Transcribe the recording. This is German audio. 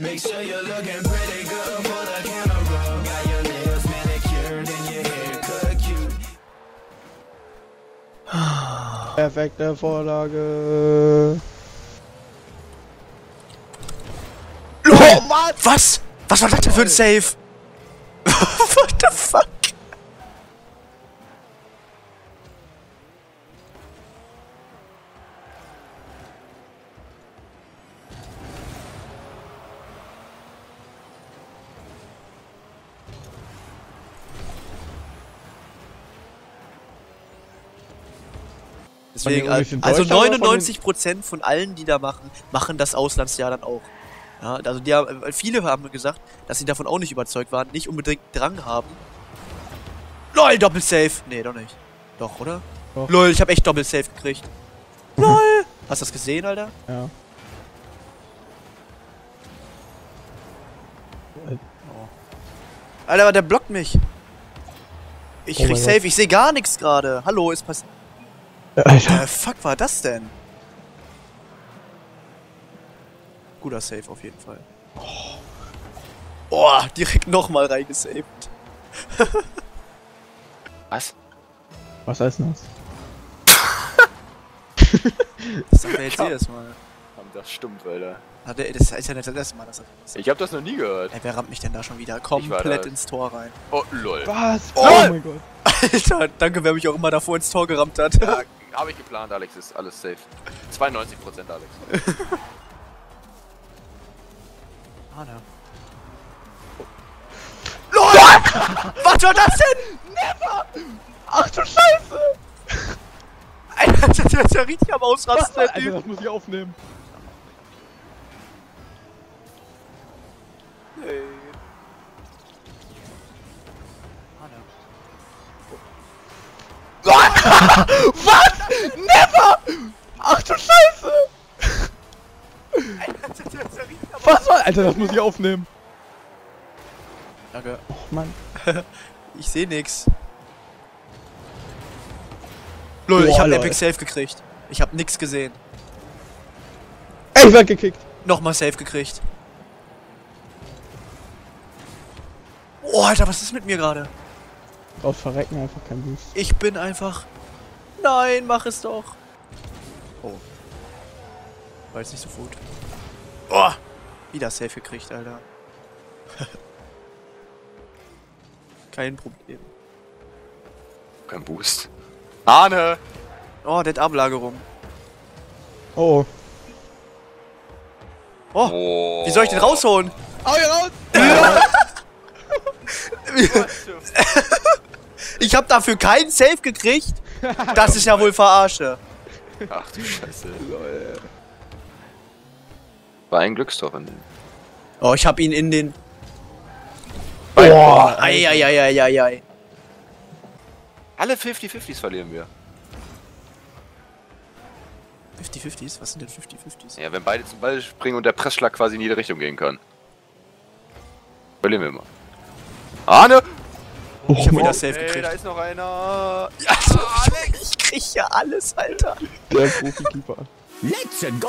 Make sure you're looking pretty good for the camera. Got your nails manicured and your hair cut cute. Perfekte Vorlage. Oh, Mann! Was? Was war das denn für ein Save? What the fuck? Deswegen, also Deutschland oder von den- 99% von allen, die da machen, machen das Auslandsjahr dann auch. Ja, also die haben, viele haben gesagt, dass sie davon auch nicht überzeugt waren, nicht unbedingt Drang haben. LOL, Doppelsave! Nee, doch nicht. Doch, oder? Doch. LOL, ich hab echt Doppelsave gekriegt. LOL! Hast du das gesehen, Alter? Ja. Alter, der blockt mich. Ich Oh krieg Safe, ich sehe gar nichts gerade. Hallo, ist passiert. Alter. Äh, fuck war das denn? Guter Save auf jeden Fall. Oh, direkt nochmal reingesaved. Was? Was heißt das? Das sagt er jetzt jedes Mal. Das stimmt, Alter. Hat er, das ist ja nicht das erste Mal, dass er das Ich hab das noch nie gehört. Ey, wer rammt mich denn da schon wieder? Komplett ins Tor rein. Oh, lol. Was? Oh! Oh, mein Gott. Alter, danke, wer mich auch immer davor ins Tor gerammt hat. Ja, hab ich geplant, Alex. Ist alles safe. 92% Alex. Ah, ne. LOL! Was war das denn? Ach du Scheiße! Alter, der ist ja richtig am Ausrasten, der Alter, das muss ich aufnehmen. Ey. Ah, ne. Ach du Scheiße! Was war? Alter, das muss ich aufnehmen. Danke. Oh Mann. Ich seh nix. Lol, ich Boah, hab lol. Epic Safe gekriegt. Ich hab nix gesehen. Ey, ich werd gekickt. Nochmal Safe gekriegt. Oh, Alter, was ist mit mir gerade? Aus Verrecken einfach kein Boost. Ich bin einfach... Nein, mach es doch. Oh. War jetzt nicht so gut. Oh, wieder Safe gekriegt, Alter. Kein Problem. Kein Boost. Arne! Oh, der hat Ablagerung. Oh. Oh, Oh. wie soll ich den rausholen? Au hier raus! Ich hab dafür keinen Safe gekriegt. Das ist ja wohl verarsche. Ach du Scheiße. War ein Glückstor in dem. Oh, ich hab ihn in den... Boah! Eieieiei. Alle 50-50s verlieren wir. 50-50s? Was sind denn 50-50s? Ja, wenn beide zum Ball springen und der Pressschlag quasi in jede Richtung gehen kann. Verlieren wir immer. Arne! Ich hab wieder Oh, Safe ey, gekriegt. da ist noch einer. Also, ich krieg ja alles, Alter. Der Profi-Keeper. Let's go.